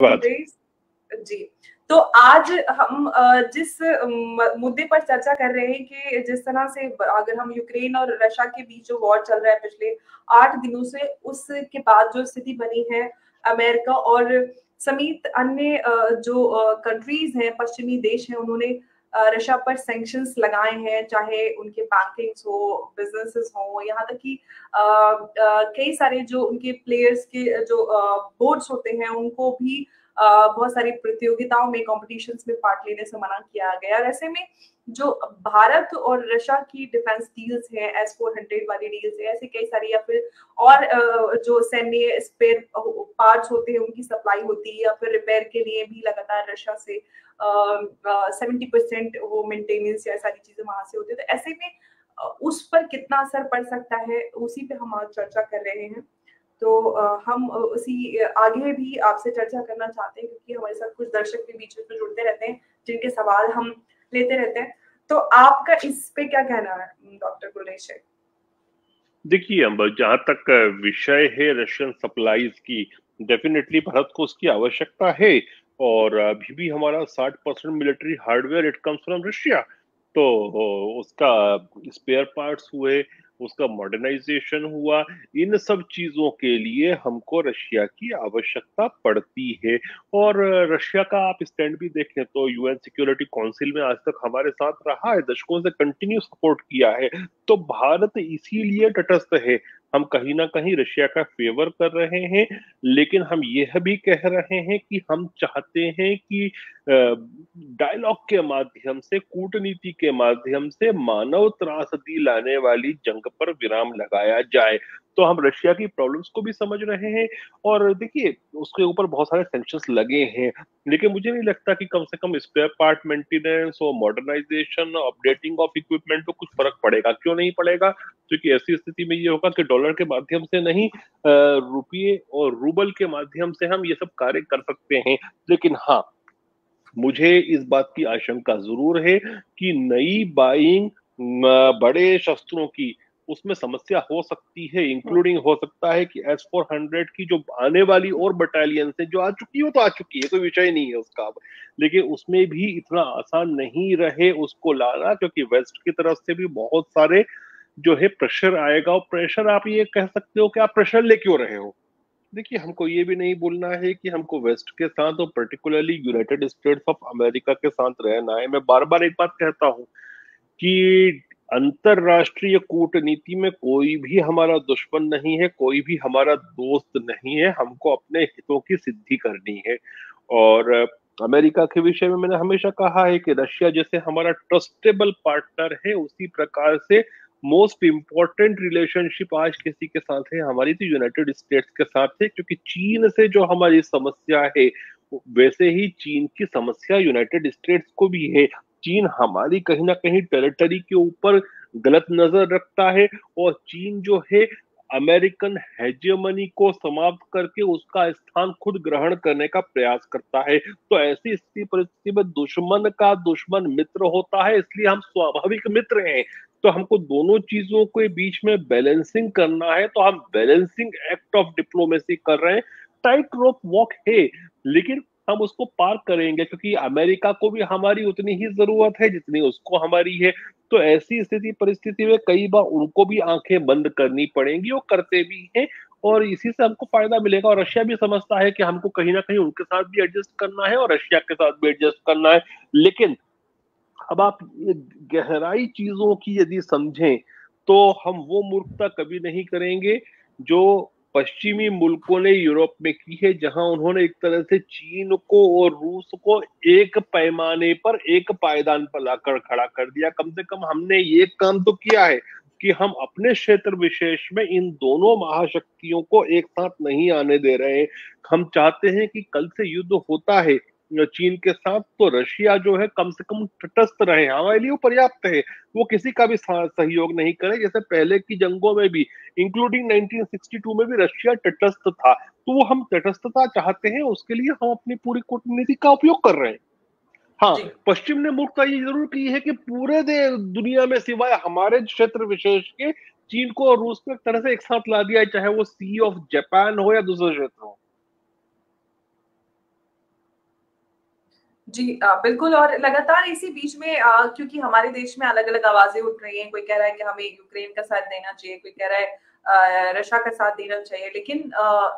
जी तो आज हम जिस मुद्दे पर चर्चा कर रहे हैं कि जिस तरह से अगर हम यूक्रेन और रशिया के बीच जो वॉर चल रहा है पिछले आठ दिनों से, उसके बाद जो स्थिति बनी है अमेरिका और समेत अन्य जो कंट्रीज़ हैं, पश्चिमी देश हैं, उन्होंने रशिया पर सेंक्शंस लगाए हैं, चाहे उनके बैंकिंग्स हो बिजनेसेस हो, यहाँ तक कि कई सारे जो उनके प्लेयर्स के जो बोर्ड्स होते हैं, उनको भी बहुत सारी प्रतियोगिताओं में कॉम्पिटिशन्स में पार्ट लेने से मना किया गया। और ऐसे में जो भारत और रशिया की डिफेंस डील्स हैं एस फोर हंड्रेड वाली डील्स है, ऐसे कई सारी या फिर और जो सैन्य स्पेयर पार्ट्स होते हैं, उनकी सप्लाई होती है या फिर रिपेयर के लिए भी लगातार रशिया से सेवेंटी परसेंट वो मेंटेनेंस या सारी चीज़ें वहाँ से होती है। तो ऐसे में उस पर कितना असर पड़ सकता है, उसी पे हम आज चर्चा कर रहे हैं। तो हम उसी आगे भी आपसे चर्चा करना चाहते हैं क्योंकि हमारे साथ कुछ दर्शक भी बीच में जुड़ते रहते हैं, जिनके सवाल हम लेते रहते हैं। तो आपका इस पे क्या कहना है, डॉक्टर गुलेश देखिए जहाँ तक विषय है रशियन सप्लाईज की, डेफिनेटली भारत को उसकी आवश्यकता है और अभी भी हमारा 60 percent military hardware, it comes from Russia. तो उसका स्पेयर पार्ट्स हुए उसका मॉडर्नाइजेशन हुआ। इन सब चीज़ों के लिए हमको रशिया की आवश्यकता पड़ती है। और रशिया का आप स्टैंड भी देखें तो यूएन सिक्योरिटी काउंसिल में आज तक हमारे साथ रहा है, दशकों से कंटिन्यू सपोर्ट किया है। तो भारत इसीलिए तटस्थ है। हम कहीं ना कहीं रशिया का फेवर कर रहे हैं, लेकिन हम यह भी कह रहे हैं कि हम चाहते हैं कि डायलॉग के माध्यम से, कूटनीति के माध्यम से मानव त्रासदी लाने वाली जंग पर विराम लगाया जाए। तो हम रशिया की प्रॉब्लम्स को भी समझ रहे हैं और देखिए, उसके ऊपर बहुत सारे सेंक्शन लगे हैं। लेकिन मुझे नहीं लगता कि कम से कम स्पेयर पार्ट मेंटेनेंस और मॉडर्नाइजेशन अपडेटिंग ऑफ़ इक्विपमेंट पे कुछ फ़र्क पड़ेगा। क्यों नहीं पड़ेगा? क्योंकि ऐसी स्थिति में ये होगा कि डॉलर के माध्यम से नहीं रुपये और रूबल के माध्यम से हम ये सब कार्य कर सकते हैं। लेकिन हाँ मुझे इस बात की आशंका ज़रूर है कि नई बाइंग बड़े शस्त्रों की, उसमें समस्या हो सकती है इंक्लूडिंग हो सकता है कि एस फोर हंड्रेड की जो आने वाली और बटालियन है जो आ चुकी है तो आ चुकी है, कोई विषय नहीं है उसका लेकिन उसमें भी इतना आसान नहीं रहे उसको लाना, क्योंकि वेस्ट की तरफ़ से भी बहुत सारे जो है प्रेशर आएगा और प्रेशर आप ये कह सकते हो कि आप प्रेशर ले क्यों रहे हो? देखिए, हमको ये भी नहीं बोलना है कि हमको वेस्ट के साथ और particularly United States of America के साथ रहना है। मैं बार बार एक बात कहता हूँ कि अंतरराष्ट्रीय कूटनीति में कोई भी हमारा दुश्मन नहीं है, कोई भी हमारा दोस्त नहीं है। हमको अपने हितों की सिद्धि करनी है। और अमेरिका के विषय में मैंने हमेशा कहा है कि रशिया जैसे हमारा ट्रस्टेबल पार्टनर है, उसी प्रकार से मोस्ट इम्पोर्टेंट रिलेशनशिप आज किसी के साथ है, हमारी तो यूनाइटेड स्टेट्स के साथ है, क्योंकि चीन से जो हमारी समस्या है, वैसे ही चीन की समस्या यूनाइटेड स्टेट्स को भी है। चीन हमारी कहीं ना कहीं टेरिटरी के ऊपर गलत नज़र रखता है और चीन जो है अमेरिकन हेजियमनी को समाप्त करके उसका स्थान खुद ग्रहण करने का प्रयास करता है। तो ऐसी स्थिति, परिस्थिति में दुश्मन का दुश्मन मित्र होता है, इसलिए हम स्वाभाविक मित्र हैं। तो हमको दोनों चीज़ों के बीच में बैलेंसिंग करना है तो हम बैलेंसिंग एक्ट ऑफ़ डिप्लोमेसी कर रहे हैं। टाइट रोप वॉक है, लेकिन हम उसको पार करेंगे, क्योंकि अमेरिका को भी हमारी उतनी ही ज़रूरत है जितनी उसको हमारी है। तो ऐसी स्थिति परिस्थिति में कई बार उनको भी आँखें बंद करनी पड़ेंगी और करते भी हैं, और इसी से हमको फ़ायदा मिलेगा। और रशिया भी समझता है कि हमको कहीं ना कहीं उनके साथ भी एडजस्ट करना है और रशिया के साथ भी एडजस्ट करना है। लेकिन अब आप गहराई चीज़ों की यदि समझें तो हम वो मूर्खता कभी नहीं करेंगे जो पश्चिमी मुल्कों ने यूरोप में की है, जहाँ उन्होंने एक तरह से चीन को और रूस को एक पैमाने पर एक पायदान पर लाकर खड़ा कर दिया। कम से कम हमने ये काम तो किया है कि हम अपने क्षेत्र विशेष में इन दोनों महाशक्तियों को एक साथ नहीं आने दे रहे हैं। हम चाहते हैं कि कल से युद्ध होता है चीन के साथ तो रशिया जो है कम से कम तटस्थ रहे। हमारे लिए पर्याप्त है। वो किसी का भी सहयोग नहीं करे जैसे पहले की जंगों में भी इंक्लूडिंग 1962 में भी रशिया तटस्थ था। तो वो हम तटस्थता चाहते हैं उसके लिए हम अपनी पूरी कूटनीति का उपयोग कर रहे हैं। हाँ पश्चिम ने मूर्खता ये ज़रूर की है कि पूरे दुनिया में सिवाय हमारे क्षेत्र विशेष के चीन को और रूस को एक तरह से एक साथ ला दिया है चाहे वो सी ऑफ़ जापान हो या दूसरे क्षेत्र हो। जी बिल्कुल और लगातार इसी बीच में आ, क्योंकि हमारे देश में अलग अलग आवाज़ें उठ रही हैं कोई कह रहा है कि हमें यूक्रेन का साथ देना चाहिए कोई कह रहा है रशिया का साथ देना चाहिए लेकिन आ,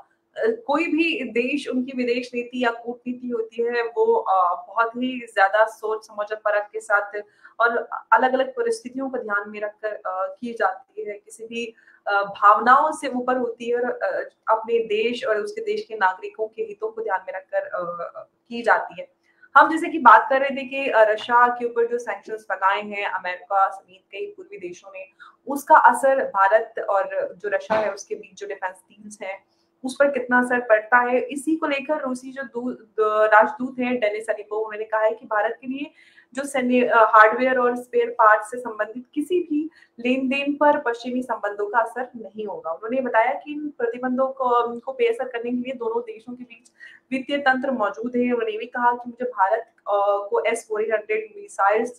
कोई भी देश उनकी विदेश नीति या कूटनीति होती है वो बहुत ही ज़्यादा सोच समझ परख के साथ और अलग अलग परिस्थितियों को ध्यान में रखकर की जाती है। किसी भी भावनाओं से ऊपर होती है और अपने देश और उसके देश के नागरिकों के हितों को ध्यान में रखकर की जाती है। हम जैसे कि बात कर रहे थे कि रशिया के ऊपर जो सैंक्शन लगाए हैं, अमेरिका समेत कई पूर्वी देशों ने, उसका असर भारत और जो रशिया है, उसके बीच जो डिफेंस डील्स है, उस पर कितना असर पड़ता है? इसी को लेकर रूसी जो राजदूत हैं, डेनिस अलीपो उन्होंने कहा है कि भारत के लिए जो हार्डवेयर और स्पेयर पार्ट से संबंधित किसी भी लेन देन पर पश्चिमी संबंधों का असर नहीं होगा। उन्होंने बताया कि इन प्रतिबंधों को, को बेअसर करने के लिए दोनों देशों के बीच वित्तीय तंत्र मौजूद है। उन्होंने भी कहा कि मुझे भारत को एस फोर हंड्रेड मिसाइल्स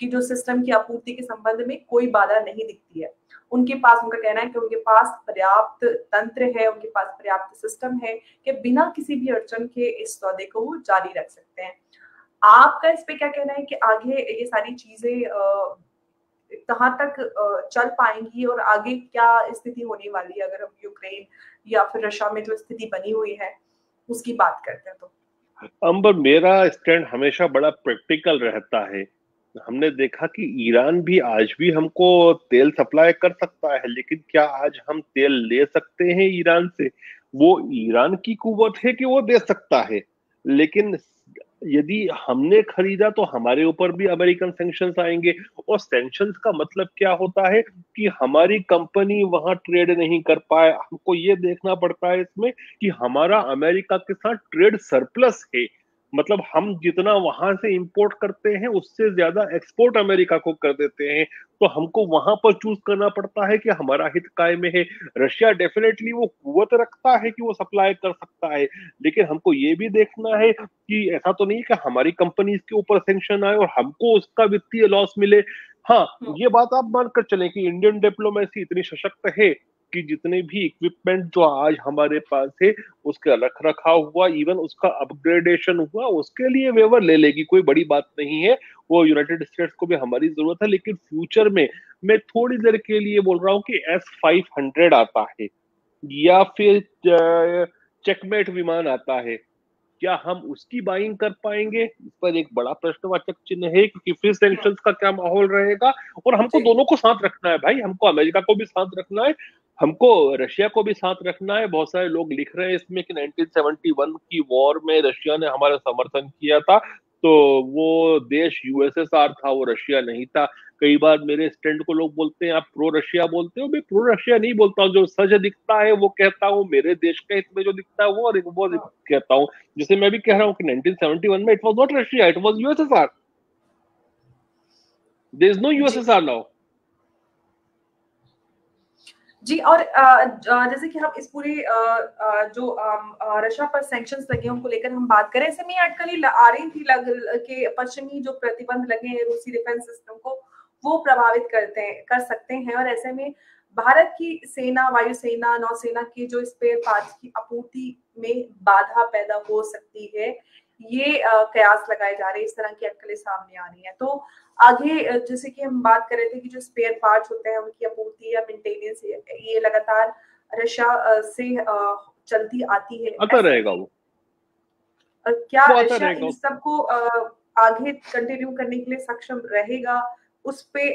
की जो सिस्टम की आपूर्ति के संबंध में कोई बाधा नहीं दिखती है। उनके पास उनका कहना है कि उनके पास पर्याप्त तंत्र है उनके पास पर्याप्त सिस्टम है कि बिना किसी भी अड़चन के इस सौदे को वो जारी रख सकते हैं। आपका इस पे क्या कहना है कि आगे ये सारी चीज़ें कहाँ तक चल पाएँगी और आगे क्या स्थिति होने वाली है? अगर हम यूक्रेन या फिर रशिया में जो स्थिति बनी हुई है, उसकी बात करते हैं तो। अंबर, मेरा स्टैंड हमेशा बड़ा प्रैक्टिकल रहता है। हमने देखा कि ईरान भी आज भी हमको तेल सप्लाई कर सकता है, लेकिन क्या आज हम तेल ले सकते हैं ईरान से? वो ईरान की कुवत है कि वो दे सकता है, लेकिन यदि हमने खरीदा तो हमारे ऊपर भी अमेरिकन सेंक्शन आएँगे। और सेंक्शन का मतलब क्या होता है कि हमारी कंपनी वहाँ ट्रेड नहीं कर पाए। हमको ये देखना पड़ता है इसमें कि हमारा अमेरिका के साथ ट्रेड सरप्लस है। मतलब हम जितना वहाँ से इंपोर्ट करते हैं उससे ज़्यादा एक्सपोर्ट अमेरिका को कर देते हैं। तो हमको वहाँ पर चूज़ करना पड़ता है कि हमारा हित काय में है। रशिया डेफिनेटली वो कुत रखता है कि वो सप्लाई कर सकता है। लेकिन हमको ये भी देखना है कि ऐसा तो नहीं कि हमारी कंपनी के ऊपर सेंक्शन आए और हमको उसका वित्तीय लॉस मिले। हाँ हम्म। ये बात आप मानकर चले कि इंडियन डिप्लोमेसी इतनी सशक्त है कि जितने भी इक्विपमेंट जो आज हमारे पास है उसका रख रखाव हुआ इवन उसका अपग्रेडेशन हुआ उसके लिए वेवर ले लेगी कोई बड़ी बात नहीं है। वो यूनाइटेड स्टेट्स को भी हमारी ज़रूरत है लेकिन फ्यूचर में मैं थोड़ी देर के लिए बोल रहा हूँ कि एस फाइव हंड्रेड आता है या फिर चेकमेट विमान आता है। क्या हम उसकी बाइंग कर पाएँगे? इस पर एक बड़ा प्रश्नवाचक चिन्ह है कि फिर सेंक्शन का क्या माहौल रहेगा? और हमको दोनों को साथ रखना है भाई हमको अमेरिका को भी साथ रखना है। हमको रशिया को भी साथ रखना है। बहुत सारे लोग लिख रहे हैं इसमें कि 1971 की वॉर में रशिया ने हमारा समर्थन किया था। तो वो देश यूएसएसआर था वो रशिया नहीं था। कई बार मेरे स्टैंड को लोग बोलते हैं आप प्रो रशिया बोलते हो? मैं प्रो रशिया नहीं बोलता हूँ। जो सच दिखता है वो कहता हूँ। मेरे देश का हित में जो दिखता है वो वो कहता हूँ। जैसे मैं भी कह रहा हूँ कि 1971 में it was not Russia it was USSR there is no USSR now जी, और जैसे कि हम इस पूरे जो रशिया पर सैंक्शंस लगे उनको लेकर हम बात करें। ऐसे में अटकली आ रही थी लग के पश्चिमी जो प्रतिबंध लगे हैं रूसी डिफेंस सिस्टम को, वो प्रभावित करते हैं, कर सकते हैं। और ऐसे में भारत की सेना, वायुसेना, नौसेना की जो स्पेयर पार्ट्स की आपूर्ति में बाधा पैदा हो सकती है, ये कयास लगाए जा रहे हैं। इस तरह की अटकलें सामने आ रही हैं। तो आगे जैसे कि हम बात कर रहे थे कि जो स्पेयर पार्ट्स होते हैं उनकी आपूर्ति या मेंटेनेंस ये लगातार रशिया से चलती आती है। आता रहेगा वो। क्या रशिया इन सबको आगे कंटिन्यू करने के लिए सक्षम रहेगा? उस पे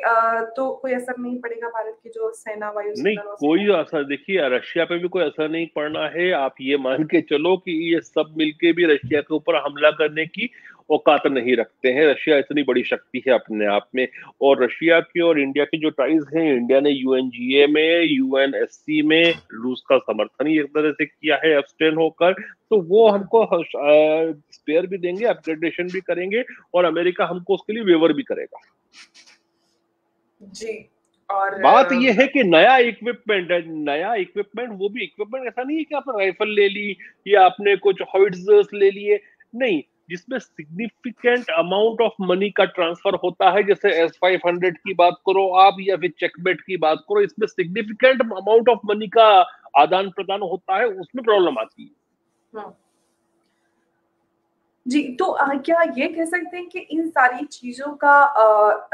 तो कोई असर नहीं पड़ेगा भारत की जो सेना वायु नहीं कोई असर देखिए रशिया पे भी कोई असर नहीं पड़ना है। आप ये मान के चलो कि ये सब मिलके भी रशिया के ऊपर हमला करने की औकात नहीं रखते हैं। रशिया इतनी बड़ी शक्ति है अपने आप में। और रशिया की और इंडिया की जो टाइज हैं इंडिया ने यूएनजीए में यूएनएससी में रूस का समर्थन ही एक तरह से किया है एब्सटेन होकर। तो वो हमको स्पेयर भी देंगे अपग्रेडेशन भी करेंगे और अमेरिका हमको उसके लिए वेवर भी करेगा। जी और बात ये है कि नया इक्विपमेंट है नया इक्विपमेंट वो भी इक्विपमेंट ऐसा नहीं है कि आपने राइफल ले ली या आपने कुछ हॉइट्स ले लिए नहीं जिसमें सिग्निफिकेंट अमाउंट ऑफ़ मनी का ट्रांसफ़र होता है जैसे एस फाइव हंड्रेड की बात करो आप या फिर चेकमेट की बात करो इसमें सिग्निफिकेंट अमाउंट ऑफ़ मनी का आदान प्रदान होता है उसमें प्रॉब्लम आती है हाँ। जी, तो आ, क्या ये कह सकते हैं कि इन सारी चीज़ों का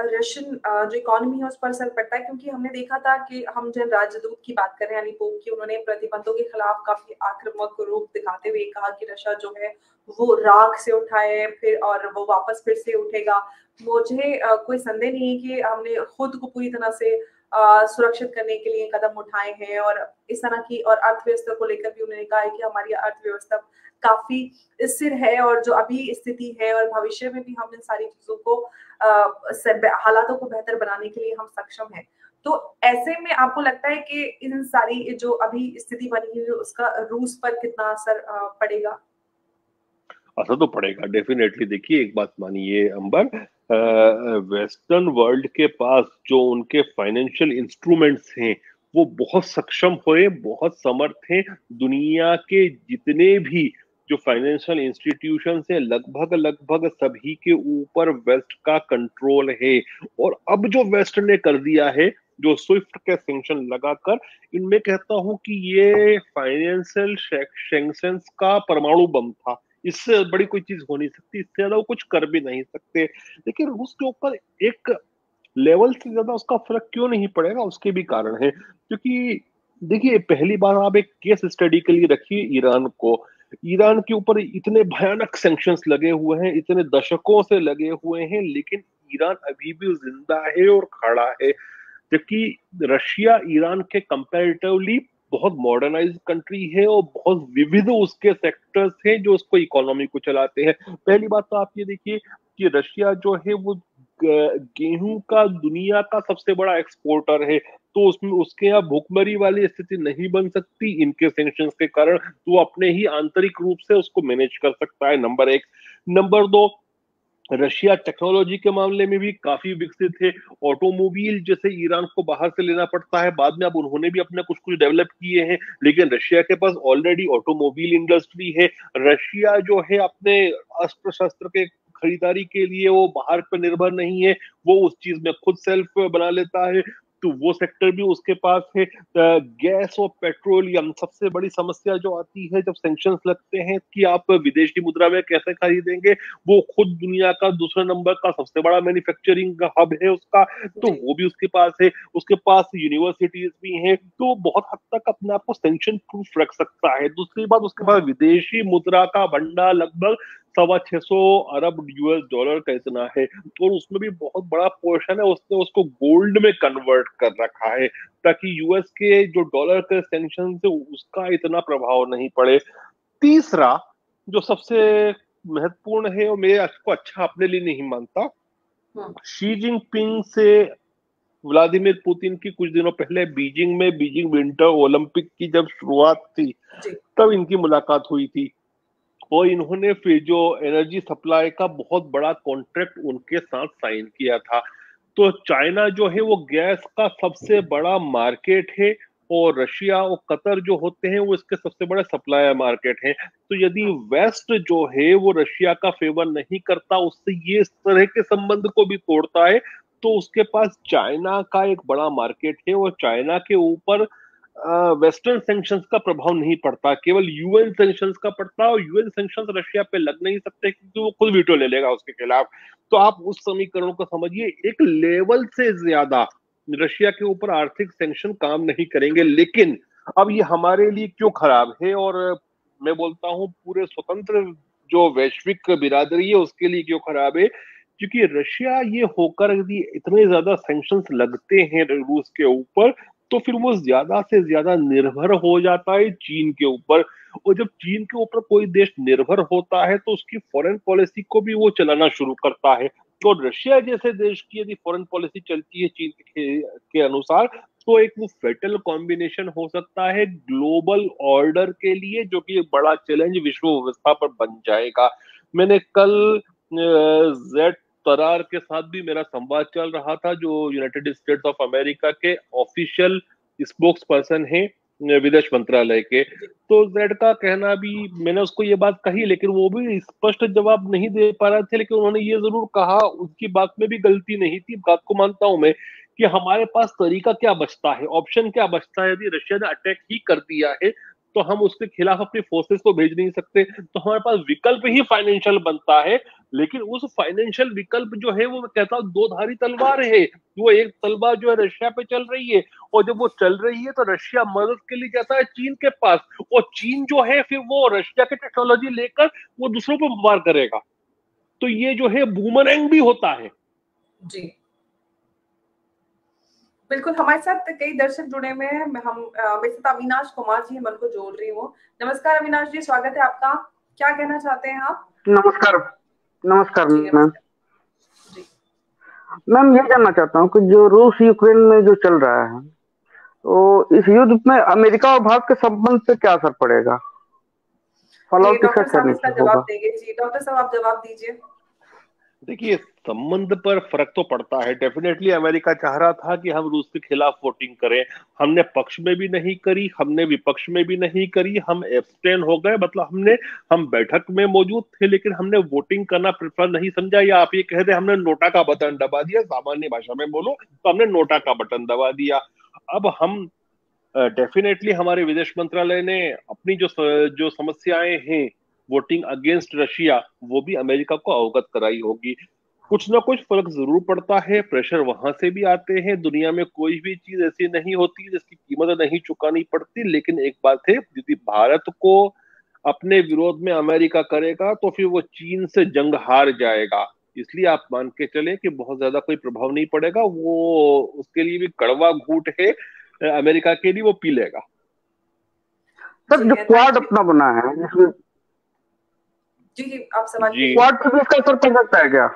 रशियन जो इकोनॉमी है उस पर असर पड़ता है? क्योंकि हमने देखा था कि हम जब राजदूत की बात कर रहे हैं यानी पोप की उन्होंने प्रतिबंधों के खिलाफ काफ़ी आक्रामक रूप दिखाते हुए कहा कि रशिया जो है वो राख से उठाए फिर और वो वापस फिर से उठेगा। मुझे आ, कोई संदेह नहीं है कि हमने खुद को पूरी तरह से अ, सुरक्षित करने के लिए कदम उठाए हैं और इस तरह की और अर्थव्यवस्था को लेकर भी उन्होंने कहा है कि हमारी अर्थव्यवस्था काफ़ी स्थिर है और जो अभी स्थिति है और भविष्य में भी हम इन सारी चीज़ों को हालातों को बेहतर बनाने के लिए हम सक्षम हैं। तो ऐसे में आपको लगता है कि इन सारी जो अभी स्थिति बनी हुई है, उसका रूस पर कितना असर पड़ेगा? असर तो पड़ेगा डेफिनेटली देखिए, एक बात मानिए अंबर वेस्टर्न वर्ल्ड के पास जो उनके फाइनेंशियल इंस्ट्रूमेंट्स हैं, वो बहुत सक्षम हुए, बहुत समर्थ हैं दुनिया के जितने भी जो फाइनेंशियल इंस्टीट्यूशन है लगभग लगभग सभी के ऊपर वेस्ट का कंट्रोल है। और अब जो वेस्ट ने कर दिया है, जो स्विफ्ट के सेंक्शन लगाकर, इनमें कहता हूँ कि ये फाइनेंशियल सेंक्शंस का परमाणु बम था। इससे बड़ी कोई चीज़ हो नहीं सकती, इससे ज़्यादा वो कुछ कर भी नहीं सकते। लेकिन रूस के ऊपर एक लेवल से ज़्यादा उसका फ़र्क क्यों नहीं पड़ेगा, उसके भी कारण है। क्योंकि देखिए, पहली बार आप एक केस स्टडी के लिए रखिए ईरान को। ईरान के ऊपर इतने भयानक सैंक्शंस लगे हुए हैं, इतने दशकों से लगे हुए हैं, लेकिन ईरान अभी भी ज़िंदा है और खड़ा है। जबकि रशिया ईरान के कंपेरेटिवली बहुत मॉडर्नाइज कंट्री है और बहुत विविध उसके सेक्टर्स हैं जो उसको इकोनॉमी को चलाते हैं। पहली बात तो आप ये देखिए कि रशिया जो है, वो गेहूँ का दुनिया का सबसे बड़ा एक्सपोर्टर है तो उसमें, उसके यहाँ भूखमरी वाली स्थिति नहीं बन सकती, इनके सेंक्शन के कारण तो अपने ही आंतरिक रूप से उसको मैनेज कर सकता है नंबर एक। नंबर दो, रशिया टेक्नोलॉजी के मामले में भी काफ़ी विकसित है ऑटोमोबाइल जैसे ईरान को बाहर से लेना पड़ता है, बाद में अब उन्होंने भी अपने कुछ कुछ डेवलप किए हैं, लेकिन रशिया के पास ऑलरेडी ऑटोमोबाइल इंडस्ट्री है, रशिया जो है अपने अस्त्र शस्त्र के खरीदारी के लिए वो बाहर पर निर्भर नहीं है वो उस चीज़ में खुद सेल्फ बना लेता है तो वो सेक्टर भी उसके पास है। गैस और पेट्रोलियम सबसे बड़ी समस्या जो आती है जब सेंक्शन लगते हैं कि आप विदेशी मुद्रा में कैसे खरीदेंगे वो खुद दुनिया का दूसरा नंबर का सबसे बड़ा मैन्युफैक्चरिंग हब है उसका तो वो भी उसके पास है। उसके पास यूनिवर्सिटीज भी हैं तो बहुत हद तक अपने आप को सेंक्शन प्रूफ रख सकता है। दूसरी बात उसके पास विदेशी मुद्रा का भंडार लगभग सवा छह सौ अरब यूएस डॉलर का इतना है और उसमें भी बहुत बड़ा पोर्शन है उसने उसको गोल्ड में कन्वर्ट कर रखा है ताकि यूएस के जो डॉलर के सेंक्शन से उसका इतना प्रभाव नहीं पड़े। तीसरा जो सबसे महत्वपूर्ण है और मेरे को अच्छा अपने लिए नहीं मानता हाँ। शी जिनपिंग से व्लादिमीर पुतिन की कुछ दिनों पहले बीजिंग में बीजिंग विंटर ओलंपिक की जब शुरुआत थी तब इनकी मुलाकात हुई थी। और इन्होंने फिर जो एनर्जी सप्लाई का बहुत बड़ा कॉन्ट्रैक्ट उनके साथ साइन किया था। तो चाइना जो है, वो गैस का सबसे बड़ा मार्केट है और रशिया और कतर जो होते हैं, वो इसके सबसे बड़े सप्लायर मार्केट हैं। तो यदि वेस्ट जो है, वो रशिया का फेवर नहीं करता, उससे ये इस तरह के संबंध को भी तोड़ता है तो उसके पास चाइना का एक बड़ा मार्केट है और चाइना के ऊपर वेस्टर्न सेंक्शन का प्रभाव नहीं पड़ता, केवल यूएन सेंक्शन का पड़ता और यूएन सेंक्शन रशिया पे लग नहीं सकते क्योंकि वो खुद वीटो ले लेगा उसके खिलाफ। तो आप उस समीकरण को समझिए, एक लेवल से ज़्यादा रशिया के ऊपर आर्थिक सेंक्शन काम नहीं करेंगे, लेकिन अब ये हमारे लिए क्यों खराब है? और मैं बोलता हूँ, पूरे स्वतंत्र जो वैश्विक बिरादरी है, उसके लिए क्यों खराब है? क्योंकि रशिया ये होकर यदि इतने ज़्यादा सेंक्शन लगते हैं रूस के ऊपर तो फिर वो ज़्यादा से ज़्यादा निर्भर हो जाता है चीन के ऊपर। और जब चीन के ऊपर कोई देश निर्भर होता है तो उसकी फॉरेन पॉलिसी को भी वो चलाना शुरू करता है। तो रशिया जैसे देश की यदि फॉरेन पॉलिसी चलती है चीन के, के अनुसार तो एक वो फेटल कॉम्बिनेशन हो सकता है ग्लोबल ऑर्डर के लिए जो कि एक बड़ा चैलेंज विश्व व्यवस्था पर बन जाएगा। मैंने कल जेड तरार के साथ भी मेरा संवाद चल रहा था, जो यूनाइटेड स्टेट्स ऑफ़ अमेरिका के ऑफिशियल स्पोक्स पर्सन है, विदेश मंत्रालय के। तो जेड का कहना भी, मैंने उसको ये बात कही, लेकिन वो भी स्पष्ट जवाब नहीं दे पा रहे थे, लेकिन उन्होंने ये ज़रूर कहा, उसकी बात में भी गलती नहीं थी। बात को मानता हूँ मैं कि हमारे पास तरीका क्या बचता है ऑप्शन क्या बचता है, यदि रशिया ने अटैक ही कर दिया है तो हम उसके खिलाफ अपनी फोर्सेस को भेज नहीं सकते। तो हमारे पास विकल्प ही फाइनेंशियल बनता है, लेकिन उस फाइनेंशियल विकल्प जो है, वो मैं कहता हूँ दो धारी तलवार है। वो एक तलवार जो है रशिया पे चल रही है, और जब वो चल रही है तो रशिया मदद के लिए जाता है चीन के पास, और चीन जो है, फिर वो रशिया की टेक्नोलॉजी लेकर वो दूसरों पर वार करेगा। तो ये जो है बूमरैंग भी होता है। जी। बिल्कुल हमारे साथ कई दर्शक जुड़े हुए हैं। हम मेरे साथ अविनाश कुमार जी मन को जोड़ रही हूँ। नमस्कार अविनाश जी स्वागत है आपका। क्या कहना चाहते हैं आप? नमस्कार नमस्कार मैम। मैम ये जानना चाहता हूँ कि जो रूस यूक्रेन में जो चल रहा है तो इस युद्ध में अमेरिका और भारत के संबंध पे क्या असर पड़ेगा? फॉलो किस करने से होगा। जी डॉक्टर साहब आप जवाब दीजिए। देखिए, संबंध पर फ़र्क तो पड़ता है। डेफिनेटली अमेरिका चाह रहा था कि हम रूस के खिलाफ वोटिंग करें। हमने पक्ष में भी नहीं करी, हमने विपक्ष में भी नहीं करी, हम एब्सटेन हो गए। मतलब हमने, हम बैठक में मौजूद थे, लेकिन हमने वोटिंग करना प्रेफर नहीं समझा। या आप ये कह रहे हमने नोटा का बटन दबा दिया, सामान्य भाषा में बोलो तो हमने नोटा का बटन दबा दिया। अब हम डेफिनेटली हमारे विदेश मंत्रालय ने अपनी जो जो समस्याएँ हैं वोटिंग अगेंस्ट रशिया वो भी अमेरिका को अवगत कराई होगी। कुछ ना कुछ फ़र्क ज़रूर पड़ता है प्रेशर वहाँ से भी आते हैं। दुनिया में कोई भी चीज़ ऐसी नहीं होती जिसकी कीमत नहीं चुकानी पड़ती लेकिन एक बात है यदि भारत को अपने विरोध में अमेरिका करेगा तो फिर वो चीन से जंग हार जाएगा। इसलिए आप मान के चले कि बहुत ज़्यादा कोई प्रभाव नहीं पड़ेगा। वो उसके लिए भी कड़वा घूट है अमेरिका के लिए वो पी लेगा। सर जो क्वाड अपना बना है। जिसमें जी आप सवाल क्वाड पे भी इसका असर पड़ सकता है क्या?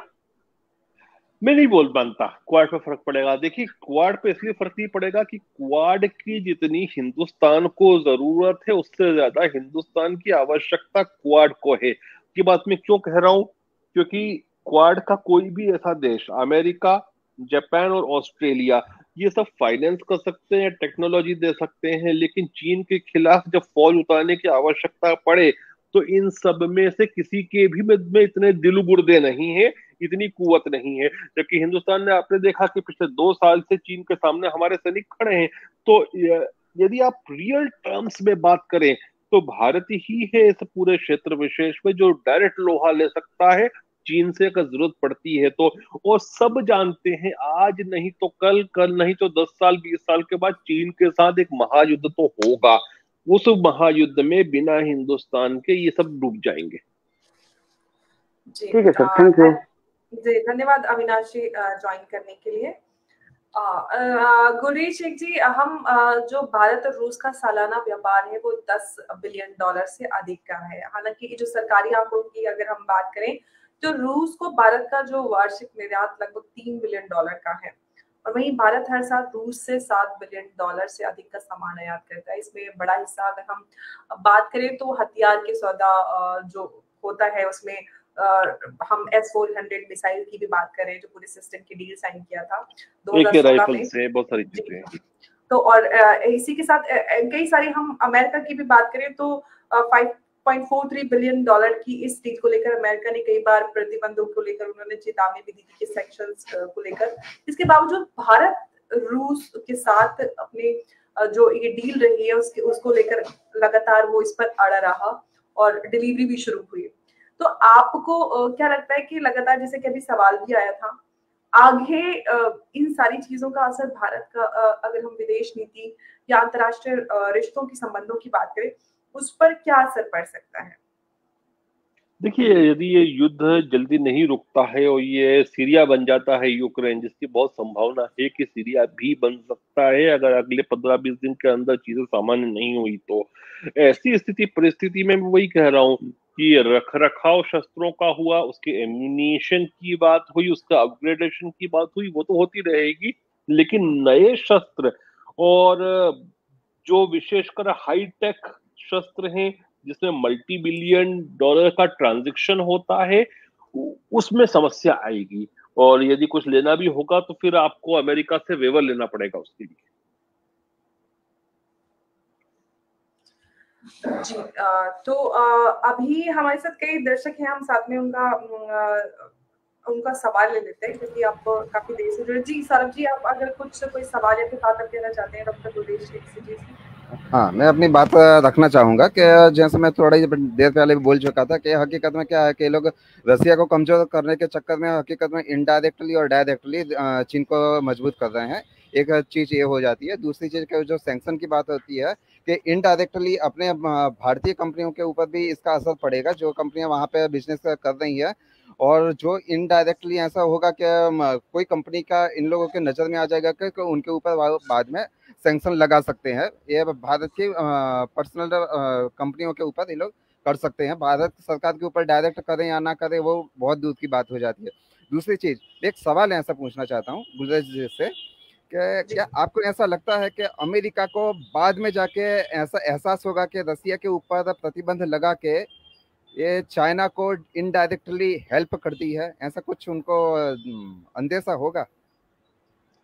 मैं नहीं बोल पाता क्वाड पे फ़र्क पड़ेगा। देखिए क्वाड पे इसलिए फ़र्क नहीं पड़ेगा कि क्वाड की जितनी हिंदुस्तान को ज़रूरत है उससे ज़्यादा हिंदुस्तान की आवश्यकता क्वाड को है। की बात मैं क्यों कह रहा हूँ? क्योंकि क्वाड का कोई भी ऐसा देश अमेरिका जापान और ऑस्ट्रेलिया ये सब फाइनेंस कर सकते हैं टेक्नोलॉजी दे सकते हैं लेकिन चीन के खिलाफ जब फौज उतारने की आवश्यकता पड़े तो इन सब में से किसी के भी में इतने दिल गुर्दे नहीं है, इतनी कुवत नहीं है। जबकि हिंदुस्तान ने आपने देखा कि पिछले दो साल से चीन के सामने हमारे सैनिक खड़े हैं। तो यदि आप रियल टर्म्स में बात करें तो भारत ही है इस पूरे क्षेत्र विशेष में जो डायरेक्ट लोहा ले सकता है, चीन से अगर ज़रूरत पड़ती है तो। और सब जानते हैं, आज नहीं तो कल कल नहीं तो दस साल, बीस साल के बाद चीन के साथ एक महायुद्ध तो होगा। उस महायुद्ध में बिना हिंदुस्तान के ये सब डूब जाएँगे। ठीक है सर थैंक यू जी धन्यवाद अविनाश जी ज्वाइन करने के लिए। गुरी शेख जी हम जो भारत और रूस का सालाना व्यापार है वो 10 बिलियन डॉलर से अधिक का है। हालाँकि जो सरकारी आंकड़ों की अगर हम बात करें तो रूस को भारत का जो वार्षिक निर्यात लगभग तीन बिलियन डॉलर का है। और वहीं भारत हर साल रूस से सात बिलियन डॉलर से अधिक का सामान आयात करता है। इसमें बड़ा हिस्सा अगर हम बात करें तो हथियार के सौदा जो होता है उसमें हम एस फोर हंड्रेड मिसाइल की भी बात करें जो पूरे सिस्टम की डील साइन किया था दो हज़ार बहुत सारी चीज़ें तो और इसी के साथ कई सारी हम अमेरिका की भी बात करें तो फाइव 6.43 बिलियन डॉलर की इस डील को लेकर अमेरिका ने कई बार प्रतिबंधों को लेकर, उन्होंने चेतावनी भी दी थी कि सेक्शंस को लेकर। इसके बावजूद भारत, रूस के साथ अपने जो ये डील रही है, उसके, उसको लेकर लगातार वो इस पर अड़ा रहा और डिलीवरी भी शुरू हुई। तो आपको क्या लगता है कि लगातार जैसे कि अभी सवाल भी आया था, आगे इन सारी चीज़ों का असर भारत का अगर हम विदेश नीति या अंतरराष्ट्रीय रिश्तों की संबंधों की बात करें उस पर क्या असर पड़ सकता है? देखिए, यदि ये युद्ध जल्दी नहीं रुकता है और ये सीरिया बन जाता है यूक्रेन, जिसकी बहुत संभावना है कि सीरिया भी बन सकता है, अगर अगले पंद्रह बीस दिन के अंदर चीज़ें सामान्य नहीं हुई तो ऐसी स्थिति, परिस्थिति में मैं वही कह रहा हूँ कि रख रखाव शस्त्रों का हुआ, उसके एम्यूनिशन की बात हुई, उसका अपग्रेडेशन की बात हुई, वो तो होती रहेगी, लेकिन नए शस्त्र और जो विशेषकर हाईटेक शस्त्र हैं, जिसमें मल्टी बिलियन डॉलर का ट्रांजेक्शन होता है उसमें समस्या आएगी। और यदि कुछ लेना भी होगा तो फिर आपको अमेरिका से वेवर लेना पड़ेगा उसके लिए। जी तो अभी हमारे साथ कई दर्शक हैं, हम साथ में उनका उनका सवाल ले लेते हैं, क्योंकि आप काफ़ी देर से जुड़े। जी, सौरभ जी, आप अगर कुछ कोई सवाल या फिर बात कहना चाहते हैं, डॉक्टर गुरदेश जी से। हाँ मैं अपनी बात रखना चाहूँगा कि जैसे मैं थोड़ा ही देर पहले भी बोल चुका था कि हकीकत में क्या है कि लोग रसिया को कमज़ोर करने के चक्कर में, हकीकत में इनडायरेक्टली और डायरेक्टली चीन को मज़बूत कर रहे हैं। एक चीज़ ये हो जाती है। दूसरी चीज़ के जो सैंक्शन की बात होती है कि इनडायरेक्टली अपने भारतीय कंपनियों के ऊपर भी इसका असर पड़ेगा। जो कंपनियाँ वहाँ पे बिज़नेस कर रही है और जो इनडायरेक्टली ऐसा होगा कि कोई कंपनी का इन लोगों के नज़र में आ जाएगा कि उनके ऊपर बाद में सेंक्शन लगा सकते हैं। ये भारत की पर्सनल कंपनियों के ऊपर ये लोग कर सकते हैं। भारत सरकार के ऊपर डायरेक्ट करें या ना करें वो बहुत दूर की बात हो जाती है। दूसरी चीज़ एक सवाल ऐसा पूछना चाहता हूँ गुजर जी से कि क्या आपको ऐसा लगता है कि अमेरिका को बाद में जाके ऐसा एहसास होगा कि रसिया के ऊपर प्रतिबंध लगा के ये चाइना को इनडायरेक्टली हेल्प करती है। ऐसा कुछ उनको अंदेशा होगा?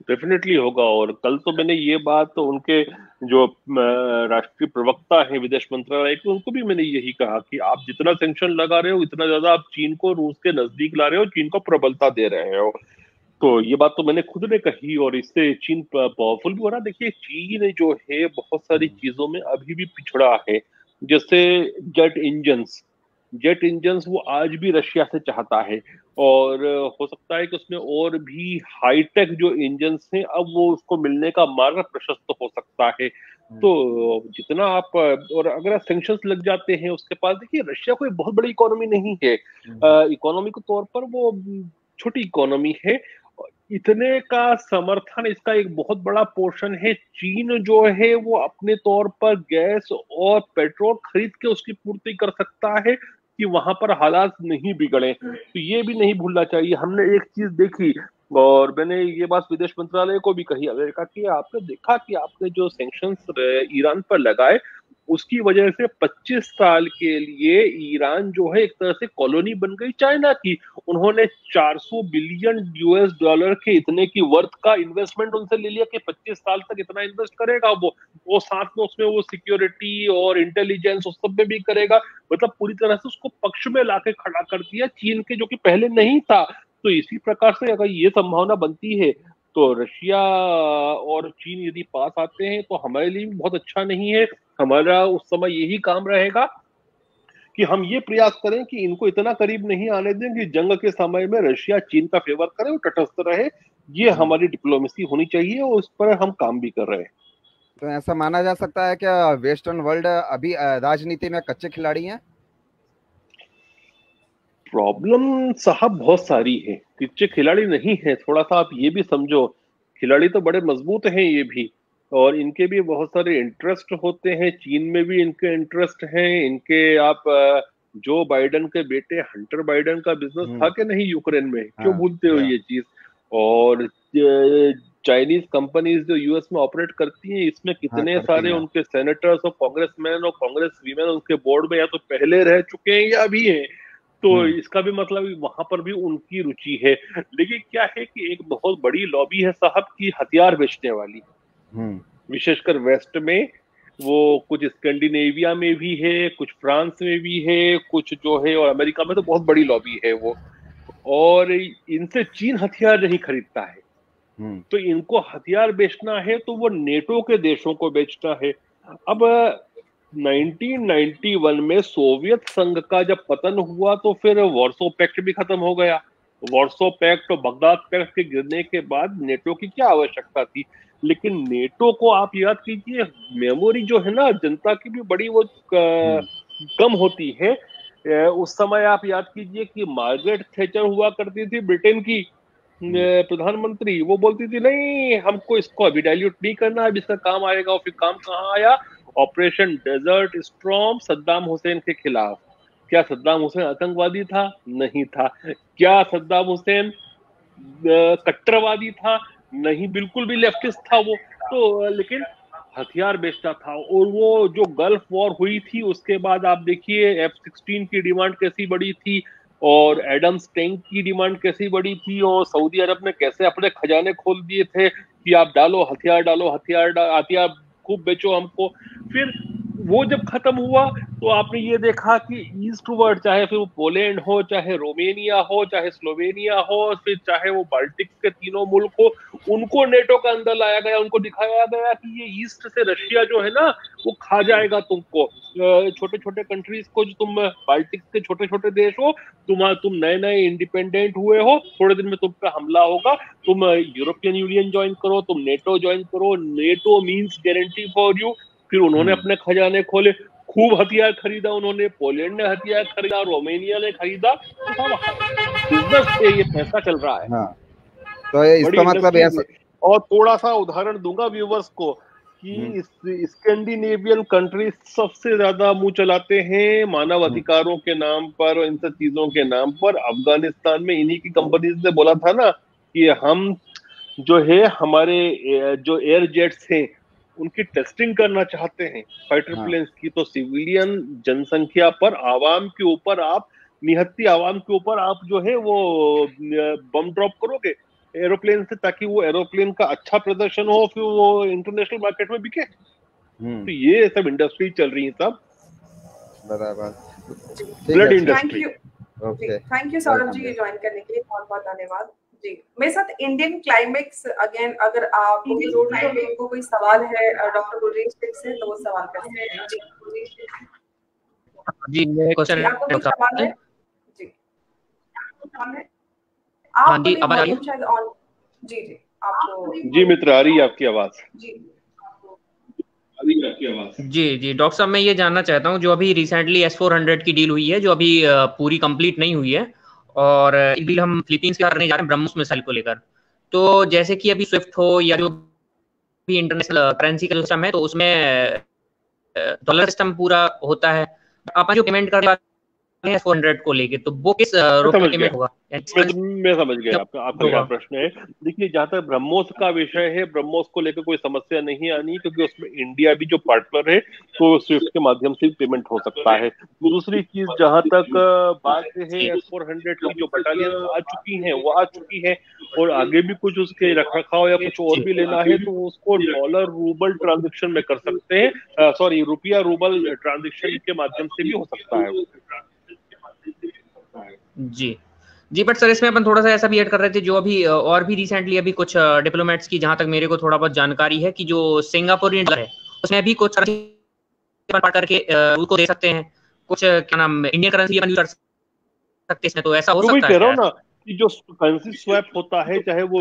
डेफिनेटली होगा और कल तो मैंने ये बात तो उनके जो राष्ट्रीय प्रवक्ता है विदेश मंत्रालय के उनको भी मैंने यही कहा कि आप जितना सेंक्शन लगा रहे हो इतना ज़्यादा आप चीन को रूस के नज़दीक ला रहे हो चीन को प्रबलता दे रहे हो। तो ये बात तो मैंने खुद ने कही और इससे चीन पावरफुल भी हो रहा देखिए चीन जो है बहुत सारी चीज़ों में अभी भी पिछड़ा है जैसे जेट इंजन जेट इंजन वो आज भी रशिया से चाहता है। और हो सकता है कि उसमें और भी हाईटेक जो इंजन हैं अब वो उसको मिलने का मार्ग प्रशस्त हो सकता है। हम्म। तो जितना आप और अगर सेंक्शन लग जाते हैं उसके पास देखिए रशिया कोई बहुत बड़ी इकोनॉमी नहीं है। इकोनॉमी हम्म। के तौर पर वो छोटी इकोनॉमी है। इतने का समर्थन इसका एक बहुत बड़ा पोर्शन है। चीन जो है वो अपने तौर पर गैस और पेट्रोल खरीद के उसकी पूर्ति कर सकता है। कि वहाँ पर हालात नहीं बिगड़े। तो ये भी नहीं भूलना चाहिए। हमने एक चीज़ देखी और मैंने ये बात विदेश मंत्रालय को भी कही। अमेरिका की आपने देखा कि आपने जो सेंक्शन ईरान पर लगाए उसकी वजह से 25 साल के लिए ईरान जो है, एक तरह से कॉलोनी बन गई चाइना की। उन्होंने 400 बिलियन यूएस डॉलर के इतने की वर्थ का इन्वेस्टमेंट उनसे ले लिया कि 25 साल तक इतना इन्वेस्ट करेगा। वो वो साथ में उसमें वो सिक्योरिटी और इंटेलिजेंस उस सब में भी करेगा। मतलब पूरी तरह से उसको पक्ष में लाके खड़ा कर दिया चीन के, जो कि पहले नहीं था। तो इसी प्रकार से अगर ये संभावना बनती है तो रशिया और चीन यदि पास आते हैं तो हमारे लिए बहुत अच्छा नहीं है। हमारा उस समय यही काम रहेगा कि हम ये प्रयास करें कि इनको इतना करीब नहीं आने दें कि जंग के समय में रशिया चीन का फेवर करे और तटस्थ रहे। ये हम्म। हमारी डिप्लोमेसी होनी चाहिए और उस पर हम काम भी कर रहे हैं। तो ऐसा माना जा सकता है कि वेस्टर्न वर्ल्ड अभी राजनीति में कच्चे खिलाड़ी हैं? प्रॉब्लम साहब बहुत सारी है। कच्चे खिलाड़ी नहीं है थोड़ा सा आप ये भी समझो। खिलाड़ी तो बड़े मज़बूत हैं ये भी और इनके भी बहुत सारे इंटरेस्ट होते हैं चीन में भी इनके इंटरेस्ट हैं। इनके आप जो बाइडन के बेटे हंटर बाइडन का बिज़नेस हम्म। था कि नहीं यूक्रेन में? क्यों हाँ, भूलते हो हाँ। ये चीज़? और चाइनीज़ कंपनीज़ जो यूएस में ऑपरेट करती हैं इसमें हाँ, कितने हाँ, सारे उनके सेनेटर्स और कांग्रेसमैन और कांग्रेस वीमेन उनके बोर्ड में या तो पहले रह चुके हैं या अभी हैं। तो हम्म। इसका भी मतलब वहाँ पर भी उनकी रुचि है लेकिन क्या है कि एक बहुत बड़ी लॉबी है साहब की हथियार बेचने वाली हम्म। विशेषकर वेस्ट में वो कुछ स्कैंडिनेविया में भी है कुछ फ्रांस में भी है कुछ जो है और अमेरिका में तो बहुत बड़ी लॉबी है वो और इनसे चीन हथियार नहीं खरीदता है हम्म। तो इनको हथियार बेचना है तो वो नेटो के देशों को बेचना है अब 1991 में सोवियत संघ का जब पतन हुआ तो फिर वॉर्सो पैक्ट भी खत्म हो गया। वॉर्सो पैक्ट और बगदाद पैक्ट के गिरने के बाद नेटो की क्या आवश्यकता थी? लेकिन नेटो को आप याद कीजिए मेमोरी जो है ना जनता की भी बड़ी वो कम होती है। उस समय आप याद कीजिए कि मार्गरेट थेचर हुआ करती थी ब्रिटेन की। प्रधानमंत्री वो बोलती थी नहीं हमको इसको अभी डायल्यूट नहीं करना अब इसका काम आएगा और फिर काम कहाँ आया? Operation Desert Storm Saddam Hussein के खिलाफ। क्या सद्दाम हुसैन आतंकवादी था? नहीं था। क्या सद्दाम हुसैन कट्टरवादी था? नहीं, बिल्कुल भी लेफ्टिस्ट था वो। तो लेकिन हथियार बेचता था। और वो जो गल्फ वॉर हुई थी, उसके बाद आप देखिए, एफ़ सिक्सटीन की डिमांड कैसी बड़ी थी, और एडम्स टैंक की डिमांड कैसी बड़ी थी, और सऊदी अरब ने कैसे अपने खजाने खोल दिए थे कि आप डालो, हथियार डालो, हथियार हथियार खूब बेचो हमको। फिर वो जब खत्म हुआ तो आपने ये देखा कि ईस्ट वर्ड चाहे फिर वो पोलैंड हो, चाहे रोमेनिया हो, चाहे स्लोवेनिया हो, फिर चाहे वो बाल्टिक के तीनों मुल्क हो उनको नेटो का अंदर लाया गया उनको दिखाया गया कि ये ईस्ट से रशिया जो है ना वो खा जाएगा तुमको छोटे छोटे कंट्रीज़ को जो तुम बाल्टिक के छोटे छोटे देश हो तुम तुम नए नए इंडिपेंडेंट हुए हो थोड़े दिन में तुम पे हमला होगा तुम यूरोपियन यूनियन ज्वाइन करो तुम नेटो ज्वाइन करो NATO means guarantee for you फिर उन्होंने हम्म। अपने खजाने खोले खूब हथियार खरीदा उन्होंने पोलैंड ने हथियार खरीदा रोमेनिया ने खरीदा बिज़नेस पे ये पैसा चल रहा है हाँ। तो इसका मतलब ऐसा और थोड़ा सा उदाहरण दूँगा व्यूवर्स को कि हम्म। स्कैंडिनेवियन कंट्री सबसे ज़्यादा मुँह चलाते हैं मानव हम्म। अधिकारों के नाम पर और इन सब चीज़ों के नाम पर अफ़गानिस्तान में इन्हीं की कंपनीज़ ने बोला था ना कि हम जो है हमारे जो एयर जेट्स हैं उनकी टेस्टिंग करना चाहते हैं फाइटर हाँ। प्लेन्स की तो सिविलियन जनसंख्या पर आवाम के ऊपर आप निहत्ती आवाम के ऊपर आप जो है वो बम ड्रॉप करोगे एरोप्लेन से ताकि वो एरोप्लेन का अच्छा प्रदर्शन हो फिर वो इंटरनेशनल मार्केट में बिके। हम्म। तो ये सब इंडस्ट्री चल रही है सब। बराबर। Blood industry thank you Saurabh ji join करने के लिए। बहुत बहुत धन्यवाद। जी मेरे साथ इंडियन क्लाइमेक्स अगेन अगर आप जोड़ तो मेरे को कोई सवाल है डॉक्टर गुरजेश से तो वो सवाल कर सकते हैं। जी। मेरे क्वेश्चन है? जी। हाँ जी अब आ रही है जी जी आपको जी मित्र आ रही है आपकी आवाज़। जी। जी जी डॉक्टर साहब मैं ये जानना चाहता हूँ जो अभी रिसेंटली एस फोर हंड्रेड की डील हुई है जो अभी पूरी कंप्लीट नहीं हुई है और एक डील हम फिलीपींस के करने जा रहे हैं ब्रह्मोस मिसाइल को लेकर। तो जैसे कि अभी स्विफ्ट हो या जो भी इंटरनेशनल करेंसी का सिस्टम है तो उसमें डॉलर सिस्टम पूरा होता है। अपन जो पेमेंट कर हैं फोर हंड्रेड को लेके तो वो किस रोके में होगा? मैं समझ गया आपका आपका क्या प्रश्न है? देखिए जहाँ तक ब्रह्मोस का विषय है ब्रह्मोस को लेकर कोई समस्या नहीं आनी क्योंकि उसमें इंडिया भी जो पार्टनर है तो स्विफ्ट के माध्यम से पेमेंट हो सकता है। दूसरी चीज़ जहाँ तक बात है फोर हंड्रेड की जो बटालियन आ चुकी है वो आ चुकी है और आगे भी कुछ उसके रख रखाव या कुछ और भी लेना है तो उसको डॉलर रूबल ट्रांजेक्शन में कर सकते हैं। सॉरी रुपया रूबल ट्रांजेक्शन के माध्यम से भी हो सकता है। जी। जी बट सर इसमें अपन थोड़ा सा ऐसा भी ऐड कर रहे थे जो अभी और भी रिसेंटली अभी कुछ डिप्लोमेट्स की जहाँ तक मेरे को थोड़ा बहुत जानकारी है कि जो सिंगापुर है उसमें भी कुछ करके उसको दे सकते हैं। कुछ क्या नाम इंडियन करेंसी यूज़ कर सकते हैं तो ऐसा हो सकता है जो करेंसी स्वैप होता है, चाहे वो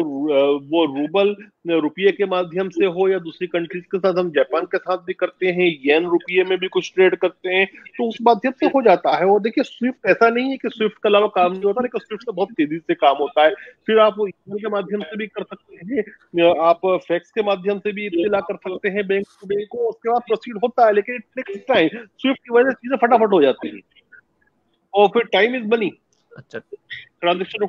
वो रूबल रुपये के माध्यम से हो या दूसरी कंट्रीज़ के साथ, हम जापान के साथ भी करते हैं येन रुपये में भी कुछ ट्रेड करते हैं तो उस माध्यम से हो जाता है। और देखिए स्विफ्ट ऐसा नहीं है कि स्विफ्ट के अलावा काम नहीं होता, लेकिन स्विफ्ट से बहुत तेज़ी से काम होता है। फिर आप ईमेल के माध्यम से भी कर सकते हैं आप फैक्स के माध्यम से भी इतला कर सकते हैं बैंक टू बैंक को, उसके बाद प्रोसीड होता है, लेकिन इट टेक्स टाइम स्विफ्ट की वजह से चीज़ें फटाफट हो जाती है। और फिर टाइम इज़ बनी अच्छा। ट्रांजेक्शन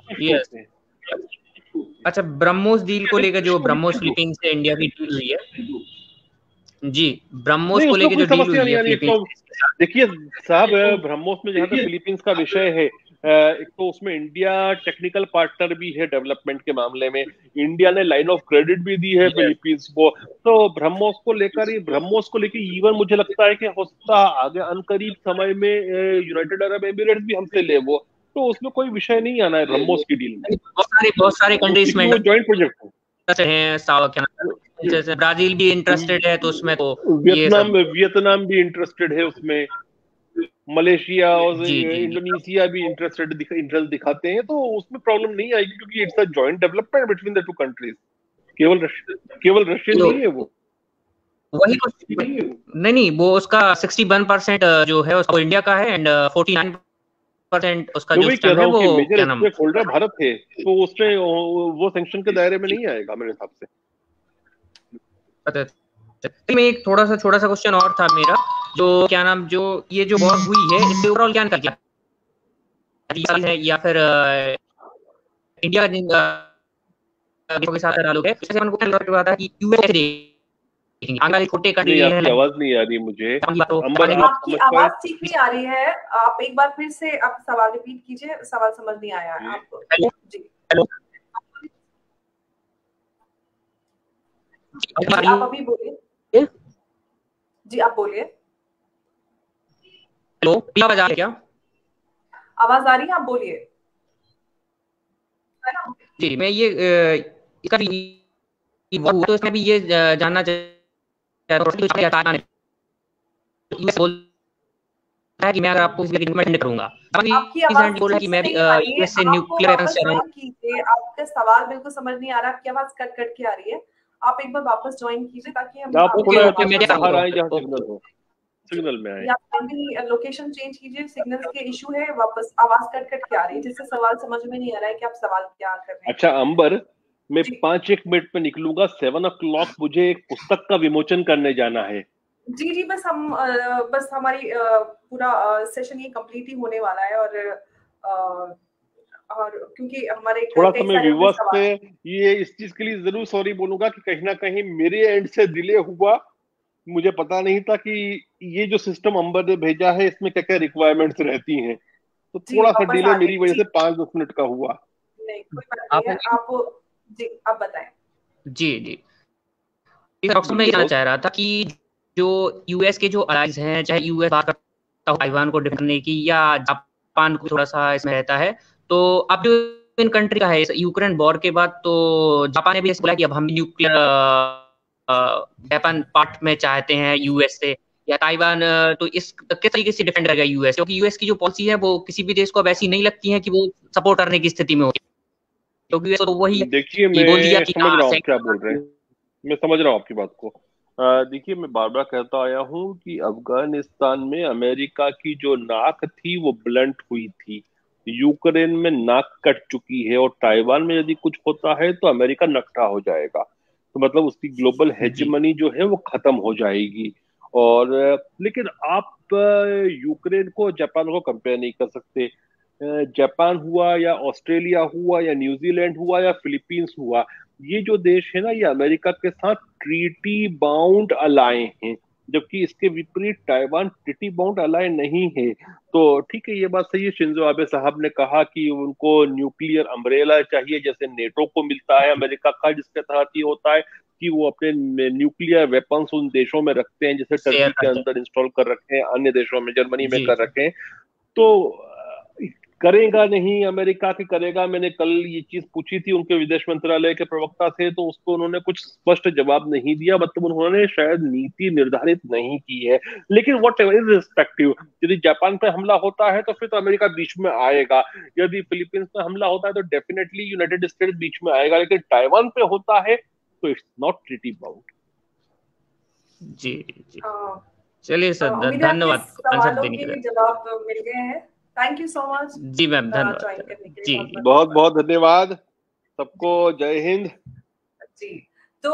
अच्छा ब्रह्मोस डील को लेकर जो ब्रह्मोस फिलीपींस से इंडिया की डील हुई है। जी ब्रह्मोस को लेकर जो डील हुई है देखिए साहब ब्रह्मोस में जहाँ तक फिलीपींस का विषय है एक तो उसमें इंडिया टेक्निकल पार्टनर भी है डेवलपमेंट के मामले में। इंडिया ने लाइन ऑफ़ क्रेडिट भी दी है फिलीपींस को। तो ब्रह्मोस को लेकर ही ब्रह्मोस को लेकर इवन मुझे लगता है कि हो सकता आगे अनकरीब समय में यूनाइटेड अरब एमिरेट्स भी हमसे ले वो। तो उसमें कोई विषय नहीं आना है ब्रह्मोस की डील में। बहुत सारे बहुत सारे कंट्रीज़ में ज्वाइंट प्रोजेक्ट हैं। जैसे ब्राज़ील भी इंटरेस्टेड है तो उसमें तो वियतनाम वियतनाम भी इंटरेस्टेड है उसमें। मलेशिया और इंडोनेशिया भी इंटरेस्टेड इंटरेस्ट दिखाते हैं तो उसमें प्रॉब्लम नहीं आएगी क्योंकि it's a joint development between the two countries केवल केवल रशियन तो नहीं है वो। वही कुछ नहीं नहीं वो उसका 61 परसेंट जो है उसको इंडिया का है एंड 49 परसेंट उसका जो स्टैंड है वो क्या नाम होल्डर भारत है तो उसमें वो सैंक्शन के दायरे में नहीं आएगा मेरे हिसाब से। अच्छा में एक थोड़ा सा छोटा सा क्वेश्चन और था मेरा जो क्या नाम जो ये जो वॉर हुई है इससे ओवरऑल क्या निकल गया है या फिर इंडिया के साथ लोग है जैसे हमको क्या था कि यूएस छोटे है। आवाज़ नहीं आ रही मुझे। आपकी आवाज़ ठीक नहीं आ रही है। आप एक बार फिर से आप सवाल रिपीट कीजिए सवाल समझ नहीं आया आपको। जी। आप अभी बोलिए। जी आप बोलिए। हेलो आवाज़ आ रही है क्या? आवाज़ आ रही है आप बोलिए। जी मैं ये इसका तो इसमें भी ये जानना चाहता हूँ। है कि मैं अगर आपको रिकमेंड करूँगा। आपकी सवाल बिल्कुल समझ नहीं आ रहा। आपकी आवाज़ कट कट के आ रही है। आप एक बार वापस ज्वाइन कीजिए ताकि हम सिग्नल में आए लोकेशन चेंज कीजिए। सिग्नल के इशू है। वापस आवाज़ कट कट के आ रही है जिससे सवाल समझ में नहीं आ रहा है कि आप सवाल क्या कर रहे हैं। अच्छा अंबर मैं पाँच एक मिनट में निकलूँगा। सेवन ओ क्लॉक मुझे एक पुस्तक का विमोचन करने जाना है। जी जी बस हम बस हमारी पूरा सेशन ये कंप्लीट ही होने वाला है और और क्योंकि हमारे थोड़ा सा मैं व्यूवर्स ये इस चीज़ के लिए ज़रूर सॉरी बोलूँगा कि कहीं ना कहीं मेरे एंड से डिले हुआ। मुझे पता नहीं था कि ये जो सिस्टम अंबर ने भेजा है इसमें क्या क्या रिक्वायरमेंट्स रहती हैं। तो थोड़ा सा डिले मेरी वजह से पाँच दस मिनट का हुआ। नहीं कोई बात नहीं। आप जी, आप बताएँ। जी जी। मैं कहना चाह रहा था कि जो यूएस के जो अलाइज हैं, चाहे यूएस बात करता हो ताइवान को डिफेंड करने की या जापान को थोड़ा सा इसमें रहता है तो अब जो इन कंट्री का है यूक्रेन वॉर के बाद तो जापान ने भी बोला कि अब हम न्यूक्लियर वेपन पार्ट में चाहते हैं यूएस से। या ताइवान तो इस किस तरीके से डिफेंड करेगा यूएस क्योंकि यूएस की जो पॉलिसी है, वो किसी भी देश को अब ऐसी नहीं लगती है कि वो सपोर्ट करने की स्थिति में हो क्योंकि तो वही देखिए मैं समझ रहा हूँ क्या बोल रहे हैं। मैं समझ रहा हूँ आपकी बात को। देखिए मैं बार बार कहता आया हूँ कि अफ़गानिस्तान में अमेरिका की जो नाक थी वो ब्लंट हुई थी। यूक्रेन में नाक कट चुकी है और ताइवान में यदि कुछ होता है तो अमेरिका नकटा हो जाएगा। तो मतलब उसकी ग्लोबल हेजमनी जो है वो खत्म हो जाएगी। और लेकिन आप यूक्रेन को जापान को कंपेयर नहीं कर सकते। जापान हुआ या ऑस्ट्रेलिया हुआ या न्यूजीलैंड हुआ या फिलीपींस हुआ ये जो देश है ना ये अमेरिका के साथ ट्रीटी बाउंड अलाय हैं जबकि इसके विपरीत ताइवान ट्रीटी बाउंड अलाय नहीं है। तो ठीक है ये बात सही है शिंजो आबे साहब ने कहा कि उनको न्यूक्लियर अम्ब्रेला चाहिए जैसे नेटो को मिलता है अमेरिका का जिसके तहत ये होता है कि वो अपने न्यूक्लियर वेपन्स उन देशों में रखते हैं जैसे टर्की के अंदर इंस्टॉल कर रखे हैं अन्य देशों में जर्मनी में कर रखे हैं। तो करेगा नहीं अमेरिका की करेगा? मैंने कल ये चीज़ पूछी थी उनके विदेश मंत्रालय के प्रवक्ता से तो उसको उन्होंने कुछ स्पष्ट जवाब नहीं दिया मतलब उन्होंने शायद नीति निर्धारित नहीं की है। लेकिन वट एवर इज़ रिस्पेक्टिव यदि जापान पे हमला होता है तो फिर तो अमेरिका बीच में आएगा। यदि फिलीपींस पे हमला होता है तो डेफिनेटली यूनाइटेड स्टेट बीच में आएगा लेकिन ताइवान पे होता है तो इट्स नॉट ट्रीटी बाउंड जी जी। चलिए सर धन्यवाद। के लिए जवाब मिल गए हैं। थैंक यू सो मच जी मैम धन्यवाद। जी। बहुत बहुत धन्यवाद। सबको जय हिंद। जी। तो